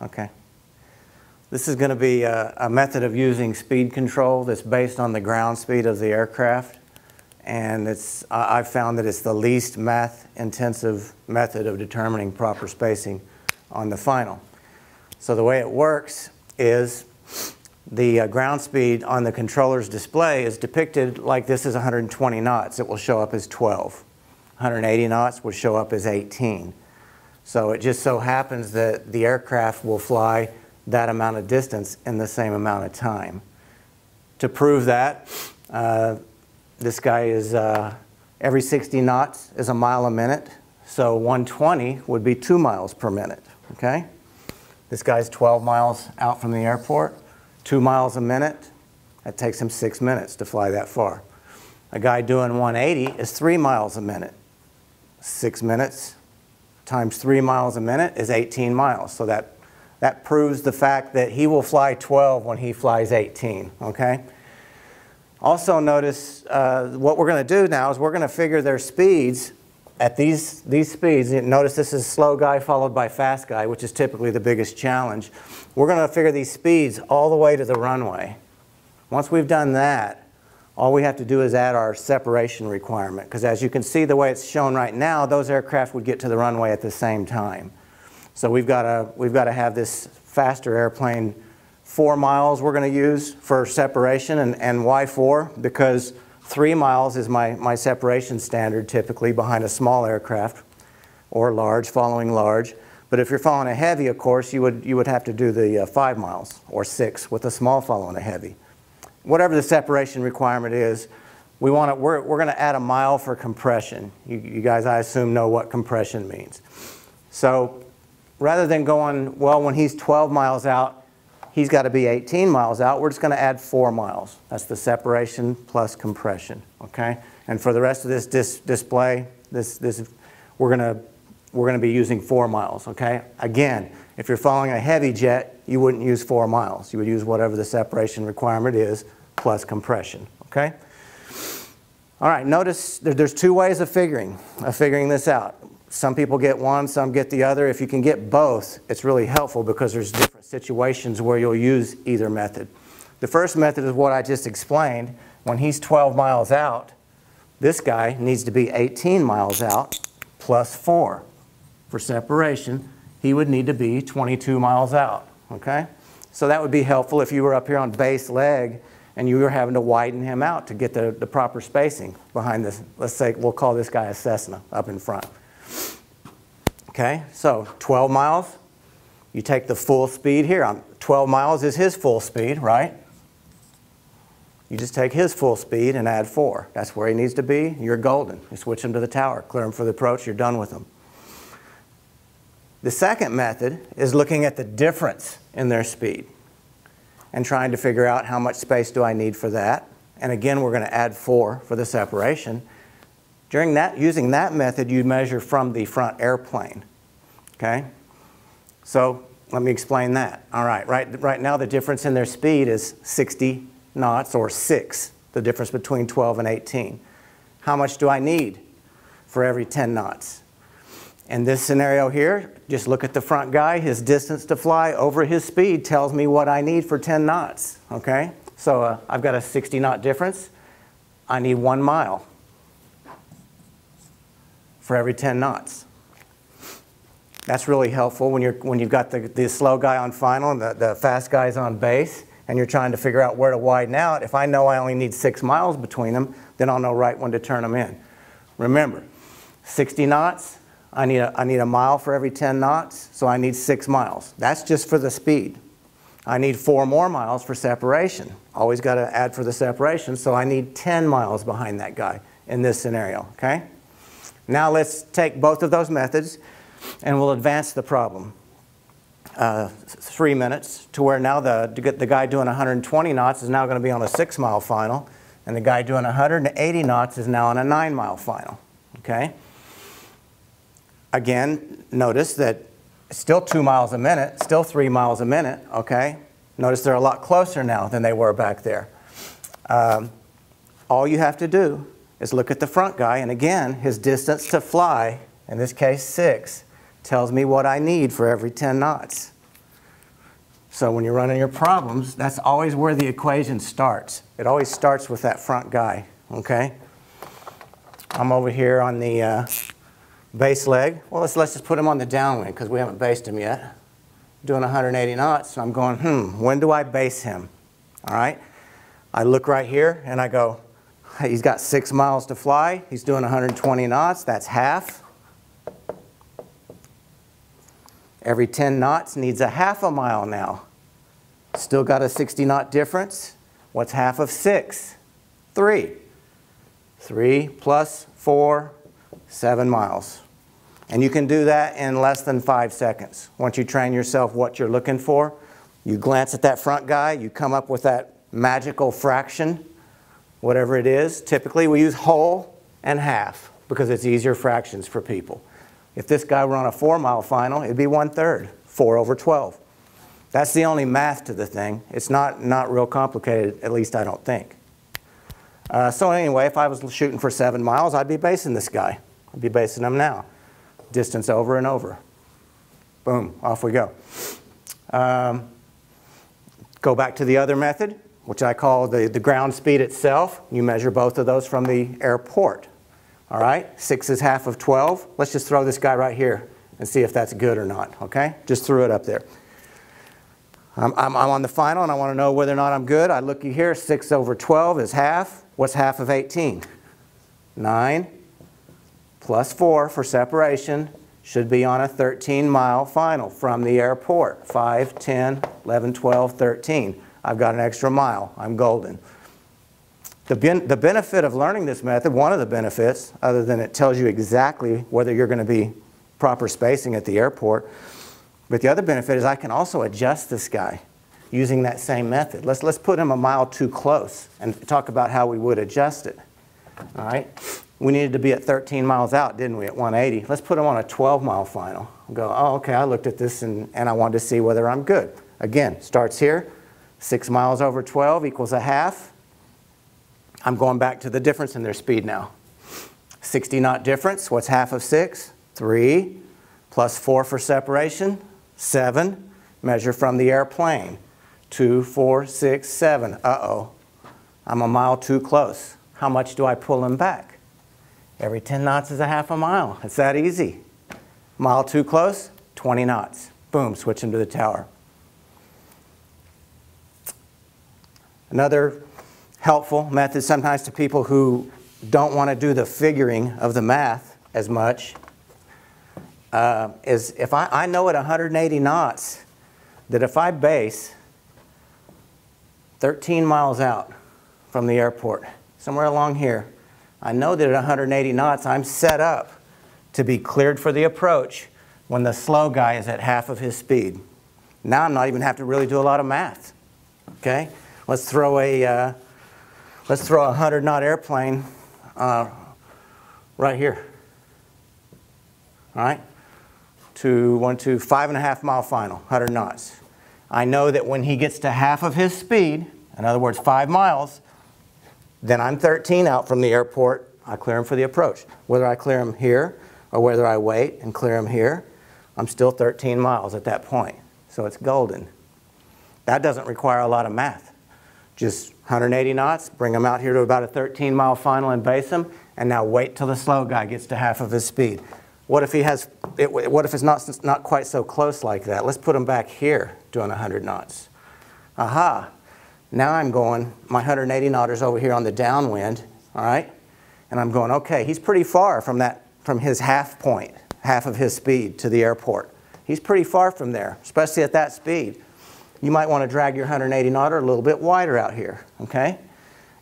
Okay. This is going to be a, a, method of using speed control that's based on the ground speed of the aircraft. And it's, I've found that it's the least math intensive method of determining proper spacing on the final. So the way it works is the uh, ground speed on the controller's display is depicted like this is 120 knots. It will show up as 12. 180 knots will show up as 18. So it just so happens that the aircraft will fly that amount of distance in the same amount of time. To prove that, uh, this guy is uh, every 60 knots is a mile a minute, so 120 would be two miles per minute, okay? This guy's 12 miles out from the airport, two miles a minute, that takes him six minutes to fly that far. A guy doing 180 is three miles a minute. Six minutes times three miles a minute is 18 miles, so that that proves the fact that he will fly 12 when he flies 18, okay? Also notice uh, what we're going to do now is we're going to figure their speeds at these, these speeds. Notice this is slow guy followed by fast guy, which is typically the biggest challenge. We're going to figure these speeds all the way to the runway. Once we've done that, all we have to do is add our separation requirement because as you can see the way it's shown right now, those aircraft would get to the runway at the same time. So we've got to, we've got to have this faster airplane four miles we're going to use for separation. And, and why four? Because three miles is my, my separation standard typically behind a small aircraft or large, following large. But if you're following a heavy, of course, you would, you would have to do the uh, five miles or six with a small following a heavy. Whatever the separation requirement is, we want to, we're, we're going to add a mile for compression. You, you guys, I assume, know what compression means. So rather than going, well, when he's 12 miles out, he's got to be 18 miles out, we're just going to add four miles. That's the separation plus compression, okay? And for the rest of this dis display, this, this, we're going to we're going to be using four miles, okay? Again, if you're following a heavy jet, you wouldn't use four miles. You would use whatever the separation requirement is plus compression, okay? All right, notice there's two ways of figuring, of figuring this out. Some people get one, some get the other. If you can get both, it's really helpful because there's different situations where you'll use either method. The first method is what I just explained. When he's 12 miles out, this guy needs to be 18 miles out plus 4. For separation, he would need to be 22 miles out, okay? So that would be helpful if you were up here on base leg and you were having to widen him out to get the, the proper spacing behind this. Let's say we'll call this guy a Cessna up in front. Okay, so 12 miles, you take the full speed here. Um, 12 miles is his full speed, right? You just take his full speed and add four. That's where he needs to be. You're golden. You switch him to the tower, clear him for the approach, you're done with him. The second method is looking at the difference in their speed and trying to figure out how much space do I need for that. And again, we're going to add four for the separation. During that, using that method, you measure from the front airplane. Okay? So let me explain that. All right, right, right now the difference in their speed is 60 knots or 6, the difference between 12 and 18. How much do I need for every 10 knots? In this scenario here, just look at the front guy. His distance to fly over his speed tells me what I need for 10 knots. Okay? So uh, I've got a 60 knot difference. I need one mile for every 10 knots. That's really helpful when, you're, when you've got the, the slow guy on final and the, the fast guys on base and you're trying to figure out where to widen out. If I know I only need six miles between them, then I'll know right when to turn them in. Remember, 60 knots, I need, a, I need a mile for every 10 knots, so I need six miles. That's just for the speed. I need four more miles for separation. Always got to add for the separation, so I need 10 miles behind that guy in this scenario, okay? Now let's take both of those methods and we'll advance the problem. Uh, three minutes to where now the, the guy doing 120 knots is now going to be on a six mile final and the guy doing 180 knots is now on a nine mile final. Okay? Again, notice that still two miles a minute, still three miles a minute, okay? Notice they're a lot closer now than they were back there. Um, all you have to do is look at the front guy, and again, his distance to fly, in this case six, tells me what I need for every 10 knots. So when you're running your problems, that's always where the equation starts. It always starts with that front guy, okay? I'm over here on the uh, base leg. Well, let's, let's just put him on the downwind because we haven't based him yet. Doing 180 knots, so I'm going, hmm, when do I base him? All right? I look right here and I go, he's got six miles to fly. He's doing 120 knots. That's half. Every 10 knots needs a half a mile now. Still got a 60 knot difference. What's half of 6? 3. 3 plus 4, 7 miles. And you can do that in less than 5 seconds. Once you train yourself what you're looking for, you glance at that front guy, you come up with that magical fraction, whatever it is. Typically we use whole and half because it's easier fractions for people. If this guy were on a four mile final, it'd be one third, four over 12. That's the only math to the thing. It's not, not real complicated, at least I don't think. Uh, so anyway, if I was shooting for seven miles, I'd be basing this guy. I'd be basing them now. Distance over and over. Boom, off we go. Um, go back to the other method, which I call the, the ground speed itself. You measure both of those from the airport. All right, 6 is half of 12. Let's just throw this guy right here and see if that's good or not, okay? Just threw it up there. I'm, I'm, I'm on the final and I want to know whether or not I'm good. I look here, 6 over 12 is half. What's half of 18? 9 plus 4 for separation should be on a 13 mile final from the airport. 5, 10, 11, 12, 13. I've got an extra mile. I'm golden. The, ben the benefit of learning this method, one of the benefits, other than it tells you exactly whether you're going to be proper spacing at the airport, but the other benefit is I can also adjust this guy using that same method. Let's, let's put him a mile too close and talk about how we would adjust it. All right? We needed to be at 13 miles out, didn't we, at 180? Let's put them on a 12 mile final. Go, oh, okay, I looked at this and, and I wanted to see whether I'm good. Again, starts here, 6 miles over 12 equals a half. I'm going back to the difference in their speed now. 60 knot difference, what's half of 6? 3 plus 4 for separation, 7. Measure from the airplane, 2, 4, 6, 7. Uh-oh, I'm a mile too close. How much do I pull them back? Every 10 knots is a half a mile. It's that easy. Mile too close, 20 knots. Boom, switch him to the tower. Another helpful method sometimes to people who don't want to do the figuring of the math as much uh, is if I, I know at 180 knots that if I base 13 miles out from the airport, somewhere along here, I know that at 180 knots I'm set up to be cleared for the approach when the slow guy is at half of his speed. Now I'm not even have to really do a lot of math. Okay, let's throw a uh, Let's throw a 100 knot airplane uh, right here. All right? To one to five and a half mile final, 100 knots. I know that when he gets to half of his speed, in other words, five miles, then I'm 13 out from the airport. I clear him for the approach. Whether I clear him here or whether I wait and clear him here, I'm still 13 miles at that point. So it's golden. That doesn't require a lot of math. Just 180 knots, bring them out here to about a 13 mile final and base them, and now wait till the slow guy gets to half of his speed. What if he has, it, what if it's not, not quite so close like that? Let's put him back here doing 100 knots. Aha, now I'm going, my 180 knotters over here on the downwind, all right? And I'm going, okay, he's pretty far from that, from his half point, half of his speed to the airport. He's pretty far from there, especially at that speed you might want to drag your 180 knotter a little bit wider out here, okay?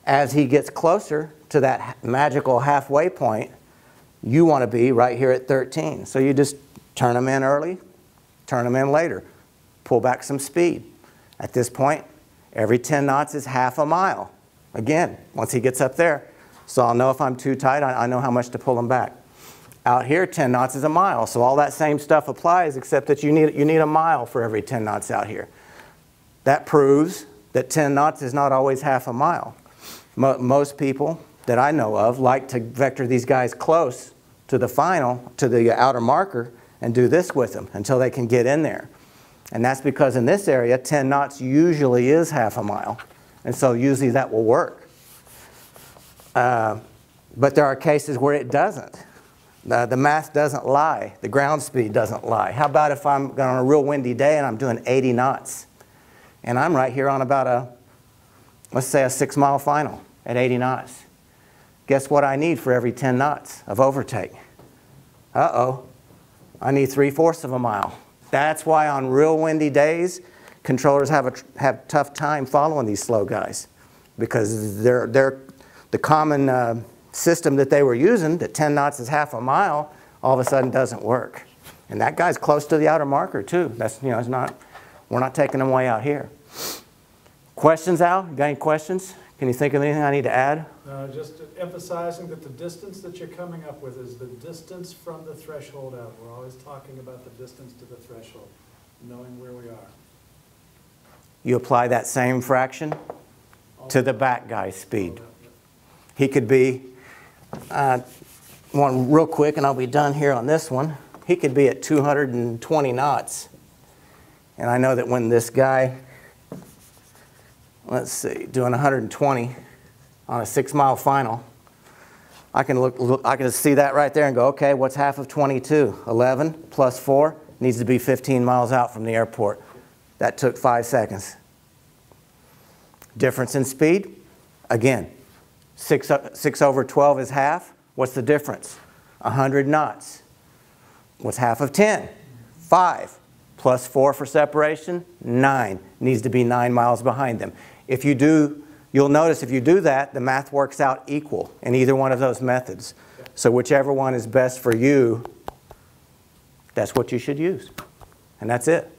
As he gets closer to that magical halfway point, you want to be right here at 13. So you just turn him in early, turn him in later, pull back some speed. At this point, every 10 knots is half a mile. Again, once he gets up there, so I'll know if I'm too tight, I, know how much to pull him back. Out here, 10 knots is a mile, so all that same stuff applies except that you need, you need a mile for every 10 knots out here. That proves that 10 knots is not always half a mile. Mo most people that I know of like to vector these guys close to the final, to the outer marker, and do this with them until they can get in there. And that's because in this area, 10 knots usually is half a mile. And so usually that will work. Uh, but there are cases where it doesn't. The, the math doesn't lie. The ground speed doesn't lie. How about if I'm on a real windy day and I'm doing 80 knots? And I'm right here on about a, let's say a six mile final at 80 knots. Guess what I need for every 10 knots of overtake? Uh-oh, I need three fourths of a mile. That's why on real windy days, controllers have a have tough time following these slow guys because they're, they're, the common uh, system that they were using, that 10 knots is half a mile, all of a sudden doesn't work. And that guy's close to the outer marker too. That's, you know, it's not, we're not taking them way out here. Questions, Al? You got any questions? Can you think of anything I need to add? No, just emphasizing that the distance that you're coming up with is the distance from the threshold out. We're always talking about the distance to the threshold, knowing where we are. You apply that same fraction to the back guy's speed. He could be, uh, one real quick, and I'll be done here on this one. He could be at 220 knots. And I know that when this guy, let's see, doing 120 on a six mile final, I can look, look, I can see that right there and go, okay, what's half of 22? 11 plus 4 needs to be 15 miles out from the airport. That took five seconds. Difference in speed? Again, 6, 6 over 12 is half. What's the difference? 100 knots. What's half of 10? 5. Plus 4 for separation? 9. Needs to be 9 miles behind them. If you do, you'll notice if you do that, the math works out equal in either one of those methods. So whichever one is best for you, that's what you should use. And that's it.